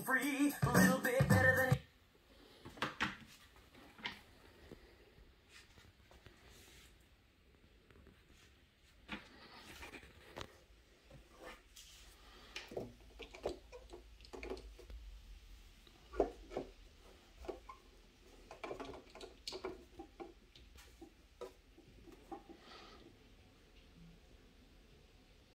free, little bit.